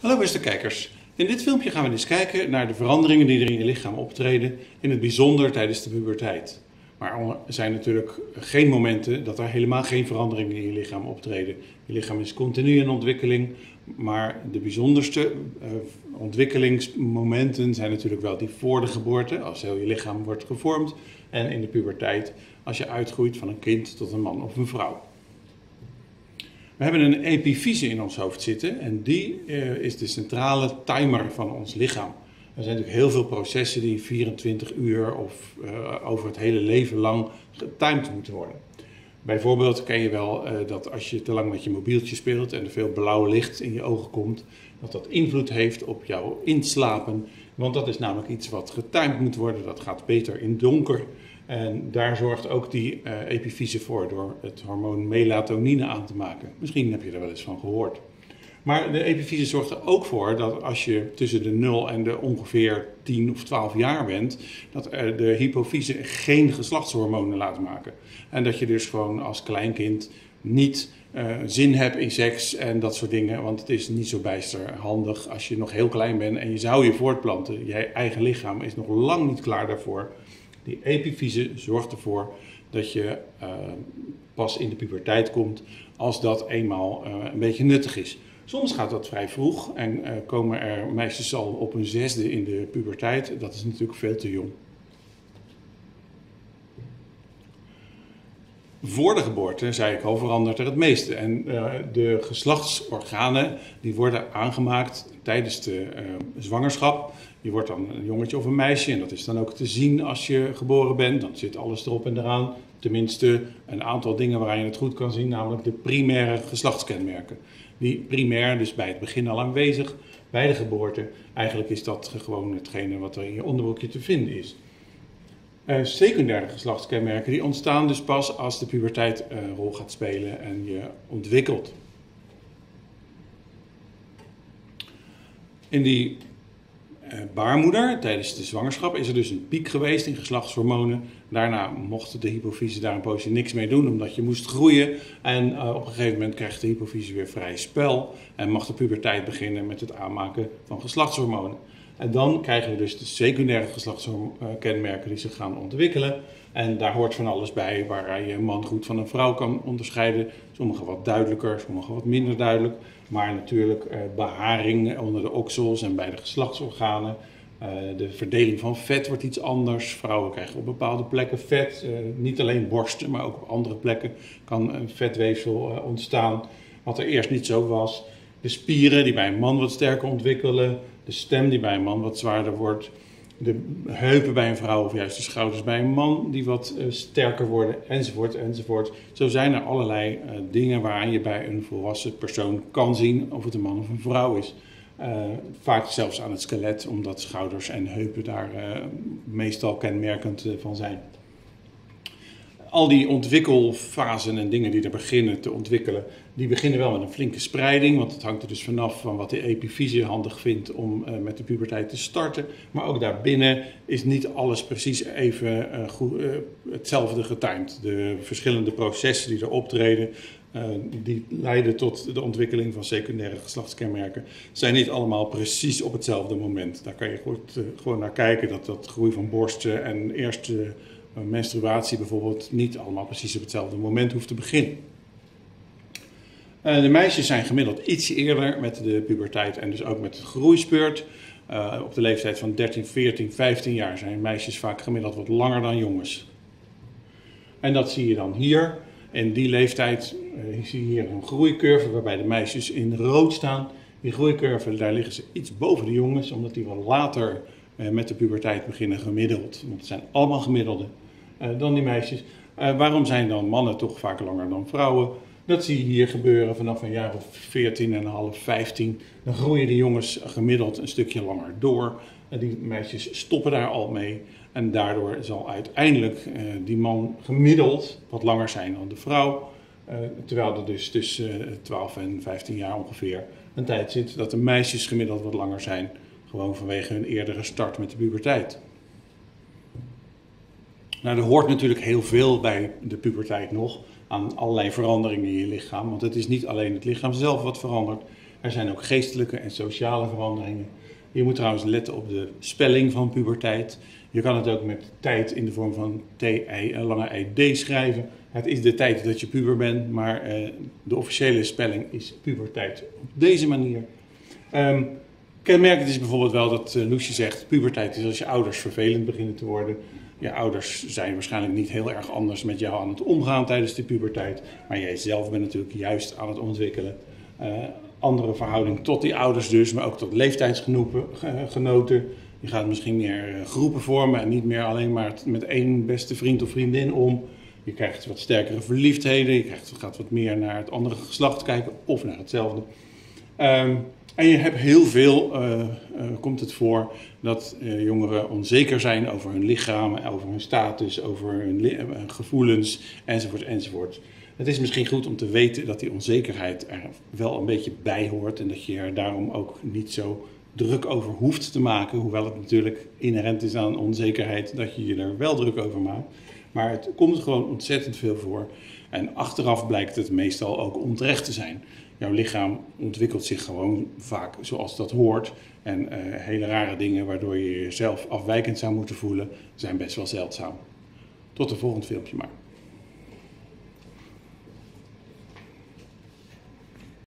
Hallo beste kijkers. In dit filmpje gaan we eens kijken naar de veranderingen die er in je lichaam optreden, in het bijzonder tijdens de puberteit. Maar er zijn natuurlijk geen momenten dat er helemaal geen veranderingen in je lichaam optreden. Je lichaam is continu in ontwikkeling, maar de bijzonderste uh, ontwikkelingsmomenten zijn natuurlijk wel die voor de geboorte, als heel je lichaam wordt gevormd, en in de puberteit, als je uitgroeit van een kind tot een man of een vrouw. We hebben een epifyse in ons hoofd zitten en die uh, is de centrale timer van ons lichaam. Er zijn natuurlijk heel veel processen die 24 uur of uh, over het hele leven lang getimed moeten worden. Bijvoorbeeld ken je wel uh, dat als je te lang met je mobieltje speelt en er veel blauw licht in je ogen komt, dat dat invloed heeft op jouw inslapen. Want dat is namelijk iets wat getimed moet worden. Dat gaat beter in donker. En daar zorgt ook die uh, epifyse voor door het hormoon melatonine aan te maken. Misschien heb je er wel eens van gehoord. Maar de epifyse zorgt er ook voor dat als je tussen de 0 en de ongeveer 10 of 12 jaar bent, dat de hypofyse geen geslachtshormonen laat maken. En dat je dus gewoon als kleinkind niet uh, zin hebt in seks en dat soort dingen. Want het is niet zo bijster handig als je nog heel klein bent en je zou je voortplanten. Je eigen lichaam is nog lang niet klaar daarvoor. Die epifyse zorgt ervoor dat je uh, pas in de puberteit komt als dat eenmaal uh, een beetje nuttig is. Soms gaat dat vrij vroeg en uh, komen er meisjes al op een zesde in de puberteit. Dat is natuurlijk veel te jong. Voor de geboorte, zei ik al, verandert er het meeste. En uh, de geslachtsorganen die worden aangemaakt tijdens de uh, zwangerschap. Je wordt dan een jongetje of een meisje en dat is dan ook te zien als je geboren bent. Dan zit alles erop en eraan. Tenminste, een aantal dingen waar je het goed kan zien, namelijk de primaire geslachtskenmerken. Die primair, dus bij het begin al aanwezig, bij de geboorte. Eigenlijk is dat gewoon hetgene wat er in je onderbroekje te vinden is. Uh, secundaire geslachtskenmerken die ontstaan dus pas als de puberteit een uh, rol gaat spelen en je ontwikkelt. In die uh, baarmoeder tijdens de zwangerschap is er dus een piek geweest in geslachtshormonen. Daarna mocht de hypofyse daar een poosje niks mee doen omdat je moest groeien. En op een gegeven moment krijgt de hypofyse weer vrij spel en mag de puberteit beginnen met het aanmaken van geslachtshormonen. En dan krijgen we dus de secundaire geslachtskenmerken die zich gaan ontwikkelen. En daar hoort van alles bij waar je een man goed van een vrouw kan onderscheiden. Sommige wat duidelijker, sommige wat minder duidelijk. Maar natuurlijk eh, beharing onder de oksels en bij de geslachtsorganen. Uh, de verdeling van vet wordt iets anders. Vrouwen krijgen op bepaalde plekken vet. Uh, niet alleen borsten, maar ook op andere plekken kan een vetweefsel ontstaan. Wat er eerst niet zo was. De spieren die bij een man wat sterker ontwikkelen de stem die bij een man wat zwaarder wordt, de heupen bij een vrouw of juist de schouders bij een man die wat uh, sterker worden, enzovoort, enzovoort. Zo zijn er allerlei uh, dingen waaraan je bij een volwassen persoon kan zien of het een man of een vrouw is. Uh, vaak zelfs aan het skelet, omdat schouders en heupen daar meestal kenmerkend van zijn. Al die ontwikkelfasen en dingen die er beginnen te ontwikkelen, die beginnen wel met een flinke spreiding, want het hangt er dus vanaf van wat de epifyse handig vindt om uh, met de puberteit te starten. Maar ook daarbinnen is niet alles precies even uh, goed, uh, hetzelfde getimed. De verschillende processen die er optreden, die leiden tot de ontwikkeling van secundaire geslachtskenmerken, zijn niet allemaal precies op hetzelfde moment. Daar kan je goed, gewoon naar kijken dat dat groei van borsten en eerste menstruatie bijvoorbeeld niet allemaal precies op hetzelfde moment hoeft te beginnen. Uh, de meisjes zijn gemiddeld iets eerder met de puberteit en dus ook met de groeispeurt. Uh, op de leeftijd van 13, 14, 15 jaar zijn meisjes vaak gemiddeld wat langer dan jongens. En dat zie je dan hier. In die leeftijd uh, zie je hier een groeicurve waarbij de meisjes in rood staan. Die groeicurve, daar liggen ze iets boven de jongens, omdat die wat later met de puberteit beginnen gemiddeld. Want het zijn allemaal gemiddelde dan die meisjes. waarom zijn dan mannen toch vaak langer dan vrouwen? Dat zie je hier gebeuren vanaf een jaar of 14 en een half, 15. Dan groeien de jongens gemiddeld een stukje langer door. Die meisjes stoppen daar al mee. En daardoor zal uiteindelijk die man gemiddeld wat langer zijn dan de vrouw. Terwijl er dus tussen uh, 12 en 15 jaar ongeveer een tijd zit dat de meisjes gemiddeld wat langer zijn. Gewoon vanwege hun eerdere start met de puberteit. Nou, er hoort natuurlijk heel veel bij de puberteit nog aan allerlei veranderingen in je lichaam. Want het is niet alleen het lichaam zelf wat verandert. Er zijn ook geestelijke en sociale veranderingen. Je moet trouwens letten op de spelling van puberteit. Je kan het ook met tijd in de vorm van T-I, een lange I-D schrijven. Het is de tijd dat je puber bent, maar uh, de officiële spelling is puberteit op deze manier. Um, kenmerkend is bijvoorbeeld wel dat uh, zegt: puberteit is als je ouders vervelend beginnen te worden. Je ouders zijn waarschijnlijk niet heel erg anders met jou aan het omgaan tijdens de puberteit, maar jij zelf bent natuurlijk juist aan het ontwikkelen. Uh, andere verhouding tot die ouders dus, maar ook tot leeftijdsgenoten. Je gaat misschien meer groepen vormen en niet meer alleen maar met één beste vriend of vriendin om. Je krijgt wat sterkere verliefdheden, je krijgt, gaat wat meer naar het andere geslacht kijken of naar hetzelfde. Um, en je hebt heel veel, uh, uh, komt het voor, dat uh, jongeren onzeker zijn over hun lichaam, over hun status, over hun gevoelens, enzovoort, enzovoort. Het is misschien goed om te weten dat die onzekerheid er wel een beetje bij hoort en dat je er daarom ook niet zo druk over hoeft te maken, hoewel het natuurlijk inherent is aan onzekerheid dat je je er wel druk over maakt. Maar het komt gewoon ontzettend veel voor. En achteraf blijkt het meestal ook onterecht te zijn. Jouw lichaam ontwikkelt zich gewoon vaak zoals dat hoort. En uh, hele rare dingen waardoor je jezelf afwijkend zou moeten voelen, zijn best wel zeldzaam. Tot de volgende filmpje maar.